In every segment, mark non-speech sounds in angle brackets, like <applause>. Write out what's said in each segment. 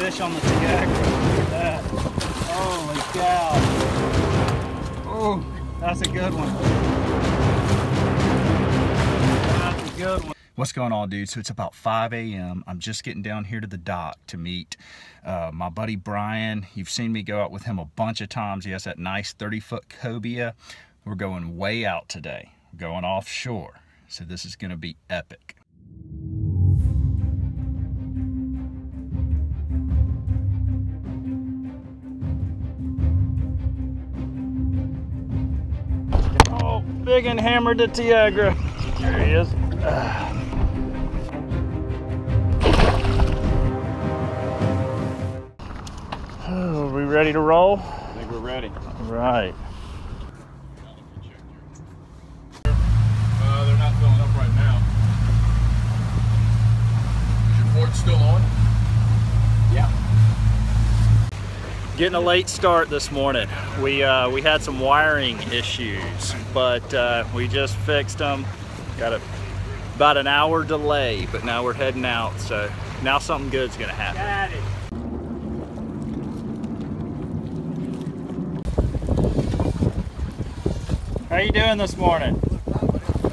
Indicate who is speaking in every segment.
Speaker 1: Fish on the that. Holy cow. Oh, that's a good one. That's a good one.
Speaker 2: What's going on, dude? So it's about 5 a.m. I'm just getting down here to the dock to meet uh, my buddy Brian. You've seen me go out with him a bunch of times. He has that nice 30-foot cobia. We're going way out today, going offshore. So this is gonna be epic.
Speaker 1: Big and hammered the Tiagra. There he is. Oh, <sighs> are we ready to roll?
Speaker 3: I think we're ready.
Speaker 1: Right.
Speaker 3: Uh, they're not filling up right now. Is your Ford still on? Yeah.
Speaker 1: Getting a late start this morning. We uh, we had some wiring issues, but uh, we just fixed them. Got a about an hour delay, but now we're heading out. So now something good's gonna happen. How you doing this morning?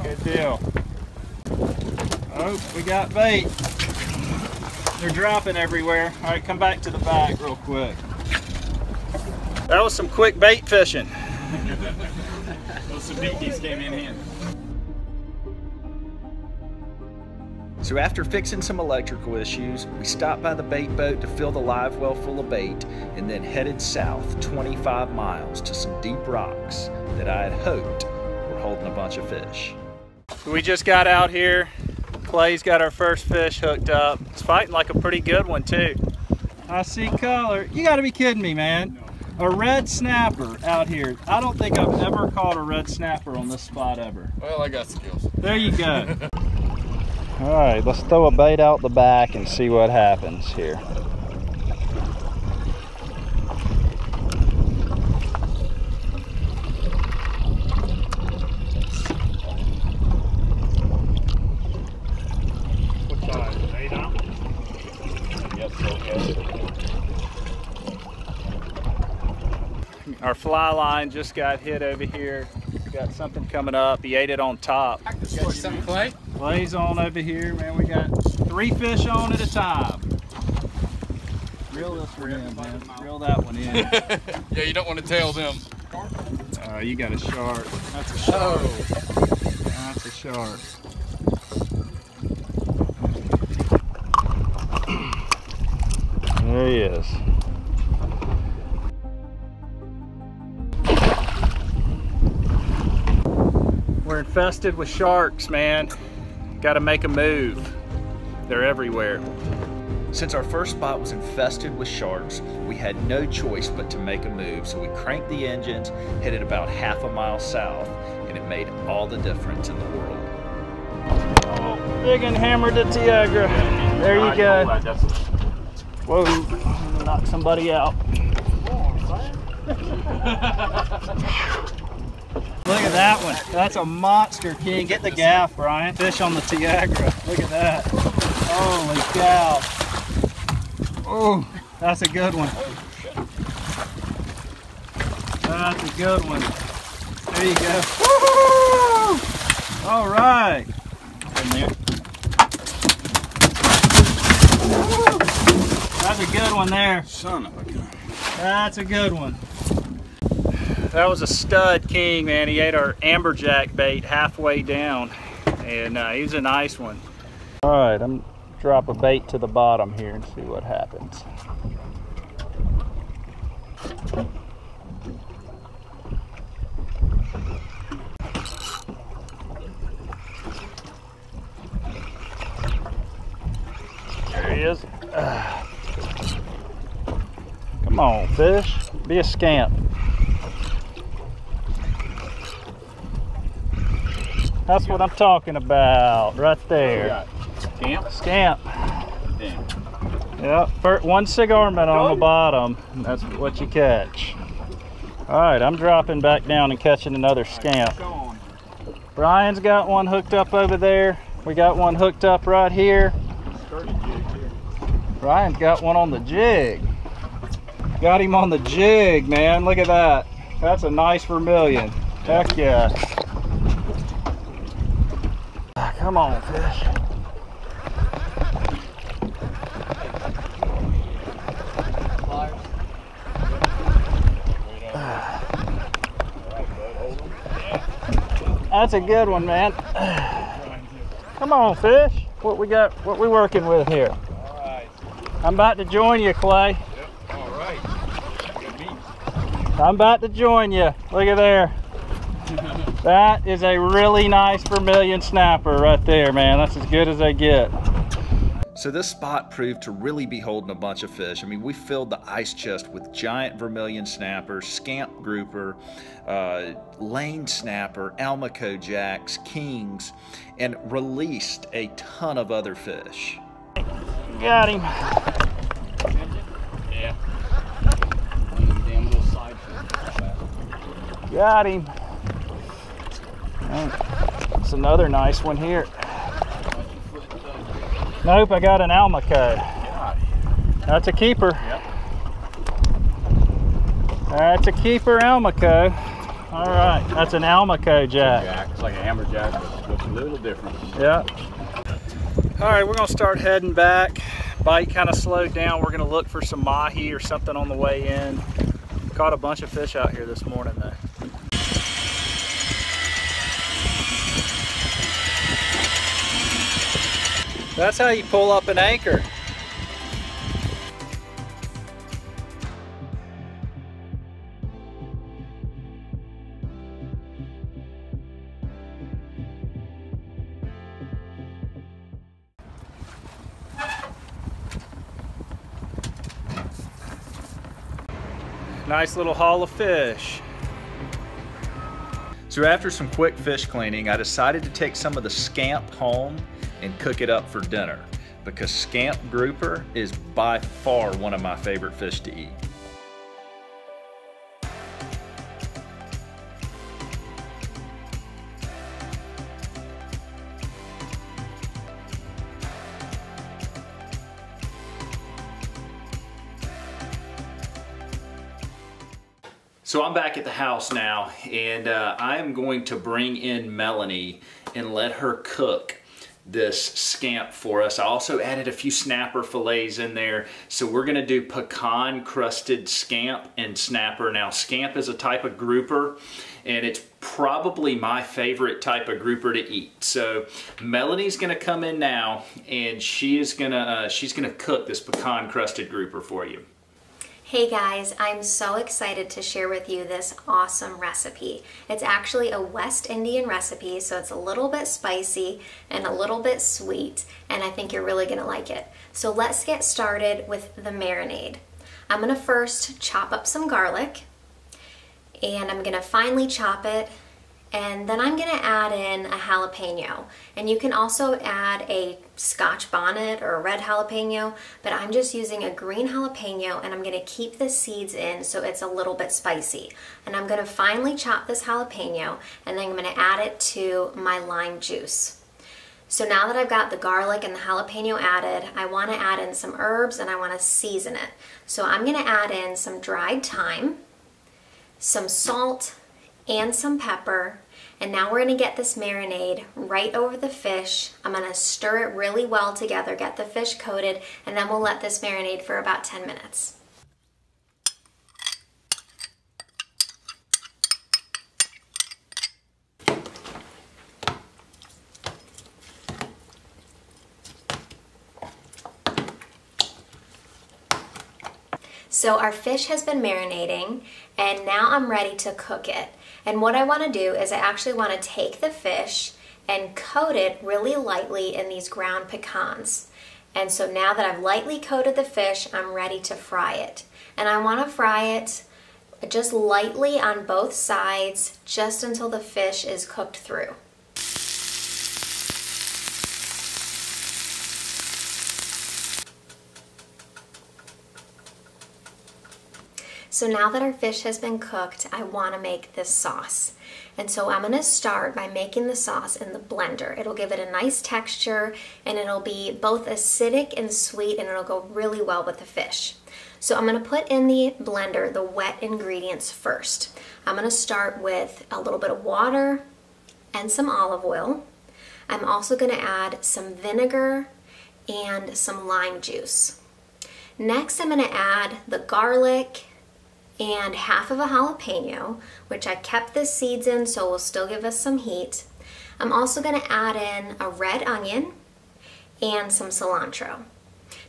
Speaker 1: Good deal. Oh, we got bait. They're dropping everywhere. All right, come back to the back real quick. That was some quick bait fishing.
Speaker 3: Those sabikis came in handy.
Speaker 2: So after fixing some electrical issues, we stopped by the bait boat to fill the live well full of bait and then headed south 25 miles to some deep rocks that I had hoped were holding a bunch of fish.
Speaker 1: We just got out here. Clay's got our first fish hooked up. It's fighting like a pretty good one too. I see color. You gotta be kidding me, man. A red snapper out here. I don't think I've ever caught a red snapper on this spot ever.
Speaker 3: Well, I got skills.
Speaker 1: There you go. <laughs> All right, let's throw a bait out the back and see what happens here. Our fly line just got hit over here. Got something coming up. He ate it on top.
Speaker 3: Got some clay?
Speaker 1: Blaze on over here, man. We got three fish on at a time. Reel this one in, man. Reel that one in. <laughs>
Speaker 3: yeah, you don't want to tail them.
Speaker 1: Uh, you got a shark. That's a shark. That's a shark. There he is. Infested with sharks, man. Got to make a move. They're everywhere.
Speaker 2: Since our first spot was infested with sharks, we had no choice but to make a move, so we cranked the engines, headed about half a mile south, and it made all the difference in the world.
Speaker 1: Oh, big and hammered the Tiagra. There you go. Whoa, knock somebody out. <laughs> Look at that one. That's a monster king. Get the gaff, Brian. Fish on the Tiagra. Look at that. Holy cow. Oh, that's a good one. That's a good one. There you go. All right. In there. That's a good one there.
Speaker 3: Son of a gun.
Speaker 1: That's a good one. That was a stud king, man. He ate our amberjack bait halfway down, and uh, he was a nice one. All right, I'm drop a bait to the bottom here and see what happens. There he is. Ah. Come on, fish. Be a scamp. That's what I'm talking about, right there.
Speaker 3: Camp?
Speaker 1: Scamp.
Speaker 3: Damn.
Speaker 1: Yep, one cigar minnow on the bottom. That's what you catch. All right, I'm dropping back down and catching another scamp. Brian's got one hooked up over there. We got one hooked up right here.
Speaker 4: Brian's got one on the jig. Got him on the jig, man. Look at that. That's a nice vermilion. Heck yeah. Come on, fish. <sighs> That's a good one, man. <sighs> Come on, fish. What we got? What we working with here? I'm about to join you, Clay.
Speaker 3: Yep. All right.
Speaker 4: I'm about to join you. Look at there. That is a really nice vermilion snapper right there, man. That's as good as they get.
Speaker 1: So this spot proved to really be holding a bunch of fish. I mean, we filled the ice chest with giant vermilion snapper, scamp grouper, uh, lane snapper, almaco jacks, kings, and released a ton of other fish.
Speaker 4: Got him.
Speaker 3: Yeah. One of them damn little side fins.
Speaker 4: Got him. That's another nice one here. Nope, I got an almaco. That's a keeper.
Speaker 3: Yep.
Speaker 4: That's a keeper almaco. All right, that's an almaco jack.
Speaker 3: Jack. It's like a amberjack, but looks a little different.
Speaker 4: Yeah. All right, we're gonna start heading back. Bite kind of slowed down. We're gonna look for some mahi or something on the way in. Caught a bunch of fish out here this morning though. That's how you pull up an anchor. Nice little haul of fish.
Speaker 1: So after some quick fish cleaning, I decided to take some of the scamp home and cook it up for dinner because scamp grouper is by far one of my favorite fish to eat. So I'm back at the house now, and uh, I am going to bring in Melanie and let her cook this scamp for us. I also added a few snapper fillets in there. So we're gonna do pecan crusted scamp and snapper. Now scamp is a type of grouper and it's probably my favorite type of grouper to eat. So Melanie's gonna come in now and she is gonna, uh, she's gonna cook this pecan crusted grouper for you.
Speaker 5: Hey guys, I'm so excited to share with you this awesome recipe. It's actually a West Indian recipe, so it's a little bit spicy and a little bit sweet, and I think you're really gonna like it. So let's get started with the marinade. I'm gonna first chop up some garlic, and I'm gonna finely chop it, and then I'm gonna add in a jalapeno. And you can also add a scotch bonnet or a red jalapeno, but I'm just using a green jalapeno and I'm gonna keep the seeds in so it's a little bit spicy. And I'm gonna finely chop this jalapeno and then I'm gonna add it to my lime juice. So now that I've got the garlic and the jalapeno added, I wanna add in some herbs and I wanna season it. So I'm gonna add in some dried thyme, some salt, and some pepper. And now we're gonna get this marinade right over the fish. I'm gonna stir it really well together, get the fish coated, and then we'll let this marinade for about 10 minutes. So our fish has been marinating and now I'm ready to cook it. And what I want to do is I actually want to take the fish and coat it really lightly in these ground pecans. And so now that I've lightly coated the fish, I'm ready to fry it. And I want to fry it just lightly on both sides just until the fish is cooked through. So now that our fish has been cooked, I want to make this sauce. And so I'm going to start by making the sauce in the blender. It'll give it a nice texture and it'll be both acidic and sweet and it'll go really well with the fish. So I'm going to put in the blender the wet ingredients first. I'm going to start with a little bit of water and some olive oil. I'm also going to add some vinegar and some lime juice. Next I'm going to add the garlic and half of a jalapeno, which I kept the seeds in so will still give us some heat. I'm also going to add in a red onion and some cilantro.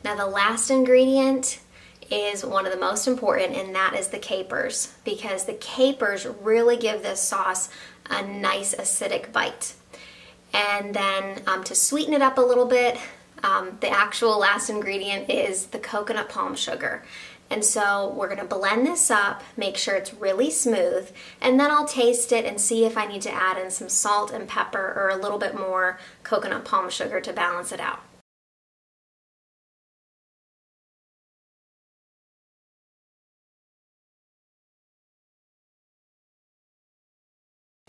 Speaker 5: Now the last ingredient is one of the most important and that is the capers because the capers really give this sauce a nice acidic bite. And then um, to sweeten it up a little bit, um, the actual last ingredient is the coconut palm sugar. And so we're gonna blend this up, make sure it's really smooth, and then I'll taste it and see if I need to add in some salt and pepper or a little bit more coconut palm sugar to balance it out.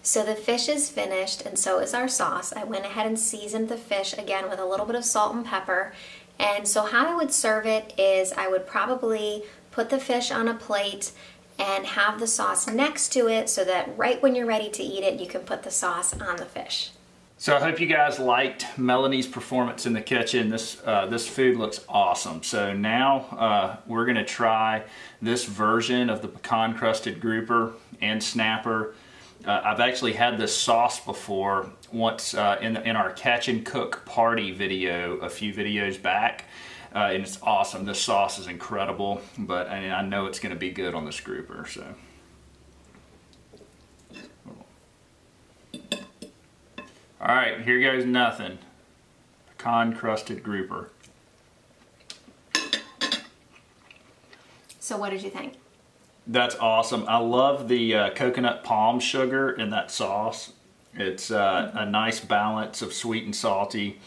Speaker 5: So the fish is finished and so is our sauce. I went ahead and seasoned the fish again with a little bit of salt and pepper. And so how I would serve it is I would probably put the fish on a plate and have the sauce next to it so that right when you're ready to eat it, you can put the sauce on the fish.
Speaker 1: So I hope you guys liked Melanie's performance in the kitchen. This uh, this food looks awesome. So now uh, we're gonna try this version of the pecan crusted grouper and snapper uh, I've actually had this sauce before once uh, in, in our catch and cook party video a few videos back. Uh, and it's awesome. This sauce is incredible, but I, I know it's going to be good on this grouper. So, all right, here goes nothing. Pecan crusted grouper.
Speaker 5: So, what did you think?
Speaker 1: That's awesome. I love the uh, coconut palm sugar in that sauce. It's uh, a nice balance of sweet and salty.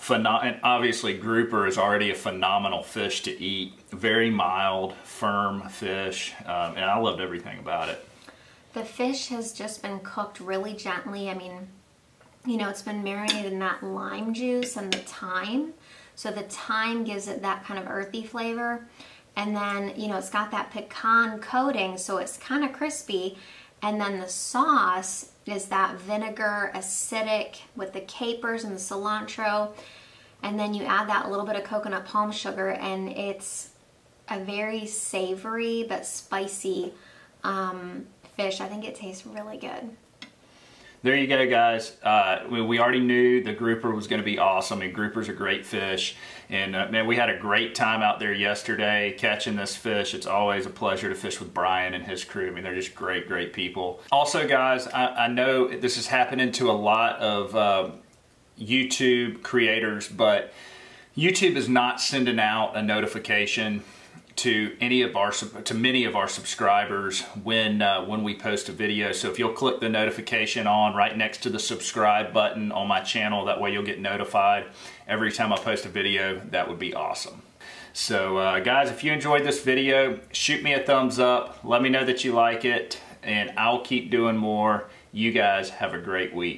Speaker 1: Phenom and obviously grouper is already a phenomenal fish to eat. Very mild, firm fish, um, and I loved everything about it.
Speaker 5: The fish has just been cooked really gently. I mean, you know, it's been marinated in that lime juice and the thyme. So the thyme gives it that kind of earthy flavor. And then, you know, it's got that pecan coating, so it's kind of crispy. And then the sauce is that vinegar, acidic with the capers and the cilantro. And then you add that little bit of coconut palm sugar and it's a very savory but spicy um, fish. I think it tastes really good
Speaker 1: there you go, guys. Uh, we, we, already knew the grouper was going to be awesome, and groupers are great fish. And uh, man, we had a great time out there yesterday catching this fish. It's always a pleasure to fish with Brian and his crew. I mean, they're just great, great people. Also, guys, I, I know this is happening to a lot of uh, YouTube creators, but YouTube is not sending out a notification to any of our to many of our subscribers when uh, when we post a video. So if you'll click the notification on right next to the subscribe button on my channel, that way you'll get notified every time I post a video. That would be awesome. So uh, guys, if you enjoyed this video, shoot me a thumbs up. Let me know that you like it, and I'll keep doing more. You guys have a great week.